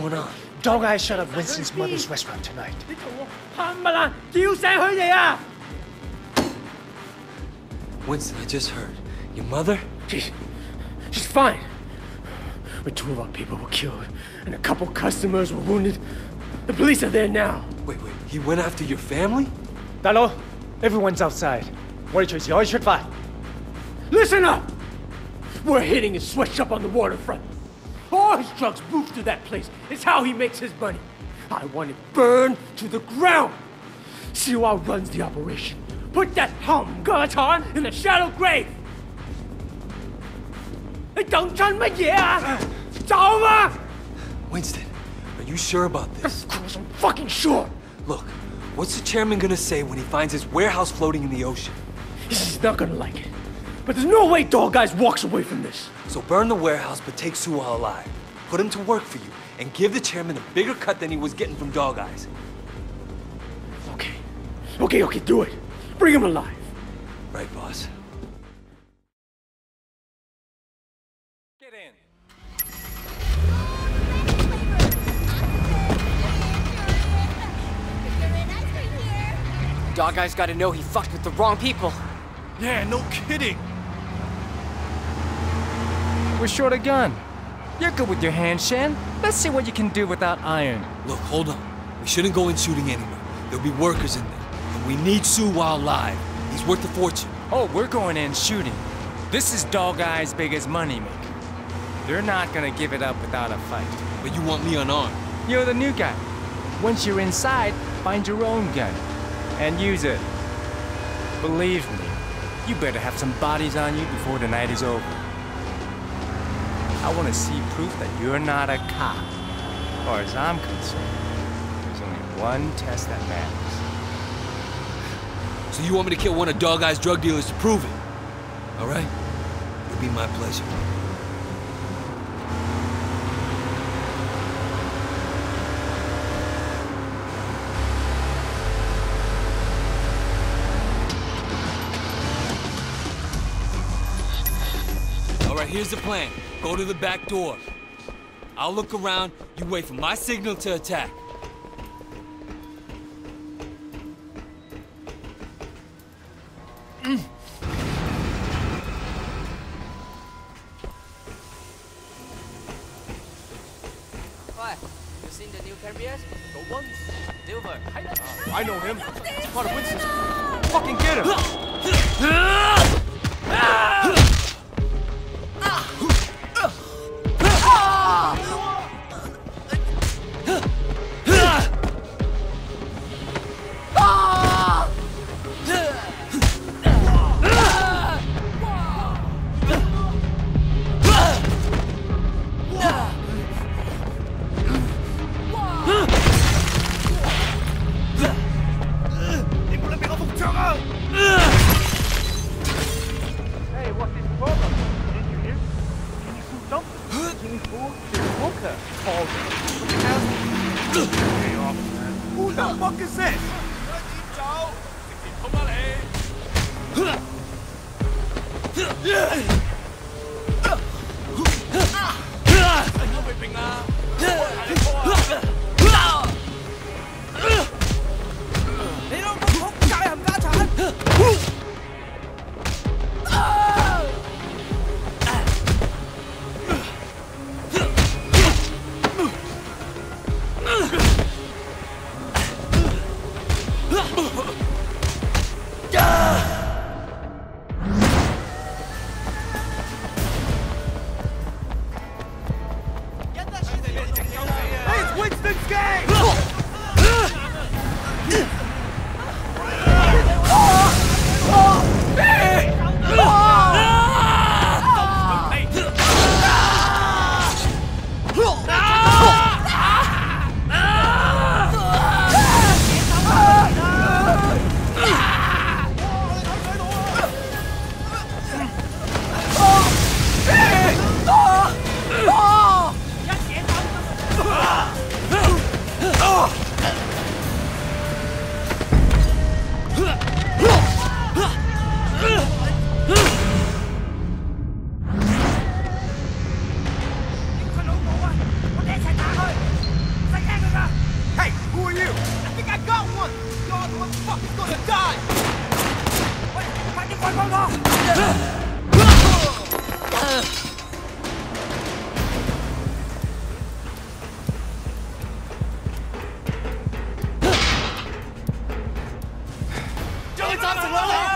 going on? Dog Eyes shut up Winston's mother's restaurant tonight. Winston, I just heard. Your mother? She's, she's fine. But two of our people were killed, and a couple customers were wounded. The police are there now. Wait, wait, he went after your family? Dalo, everyone's outside. Listen up! We're hitting a switch up on the waterfront. His trucks move to that place. It's how he makes his money. I want it burned to the ground. Siwa runs the operation. Put that hum Gatan in the shallow grave. Winston, are you sure about this? Of course, I'm fucking sure. Look, what's the chairman gonna say when he finds his warehouse floating in the ocean? He's not gonna like it. But there's no way Dog Eyes walks away from this. So burn the warehouse, but take Suha alive. Put him to work for you, and give the chairman a bigger cut than he was getting from Dog Eyes. Okay. Okay, okay, do it. Bring him alive. Right, boss? Get in. Dog Eye's gotta know he fucked with the wrong people. Yeah, no kidding. We're short a gun. You're good with your hands, Shen. Let's see what you can do without iron. Look, hold on. We shouldn't go in shooting anywhere. There'll be workers in there. And we need Suwa alive. He's worth a fortune. Oh, we're going in shooting. This is Dog Eye's biggest moneymaker. They're not gonna give it up without a fight. But you want me unarmed. You're the new guy. Once you're inside, find your own gun and use it. Believe me, you better have some bodies on you before the night is over. I want to see proof that you're not a cop. As far as I'm concerned, there's only one test that matters. So you want me to kill one of Dog Eye's drug dealers to prove it? All right? It'll be my pleasure. Here's the plan. Go to the back door. I'll look around. You wait for my signal to attack. 啊这这不要不嗰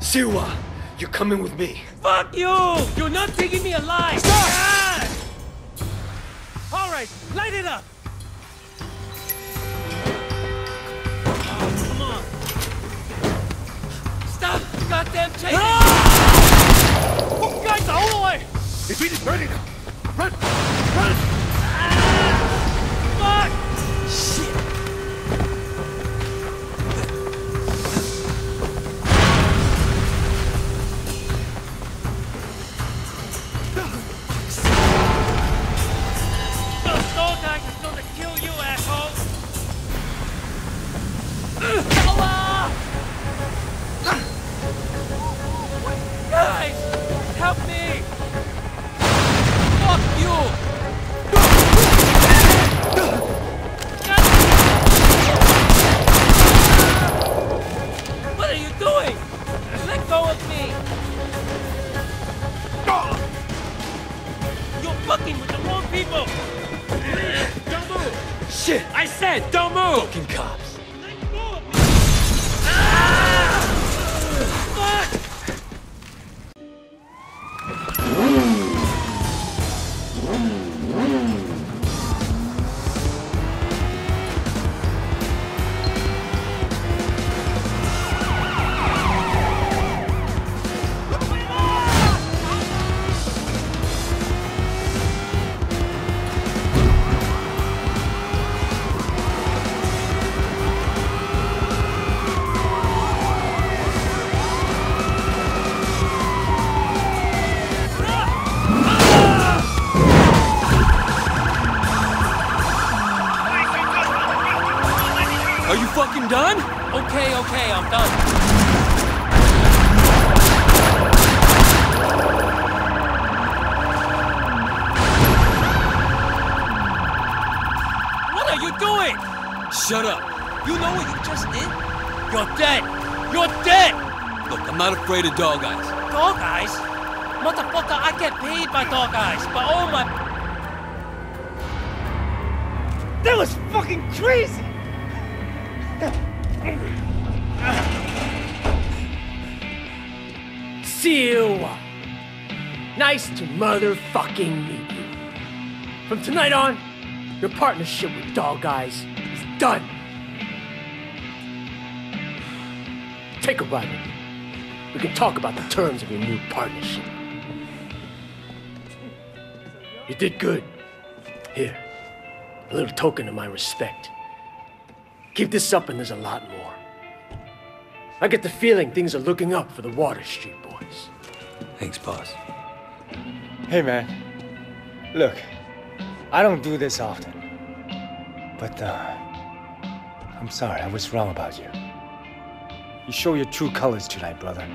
Siwa, you're coming with me. Fuck you! You're not taking me alive! Stop! God! All right, light it up! Come on. Stop goddamn chase! Ah! Oh, guys, away! Defeat is burning! Run! Run! Fucking done? Okay, okay, I'm done. What are you doing? Shut up. You know what you just did? You're dead. You're dead. Look, I'm not afraid of dog eyes. Dog eyes? Motherfucker, I get paid by dog eyes, but oh my... That was fucking crazy! Siwa. Nice to motherfucking meet you. From tonight on, your partnership with Dog Eyes is done. Take a ride. We can talk about the terms of your new partnership. You did good. Here, a little token of my respect. Keep this up and there's a lot more. I get the feeling things are looking up for the Water Street boys. Thanks, boss. Hey, man. Look, I don't do this often. But, uh, I'm sorry, I was wrong about you. You show your true colors tonight, brother.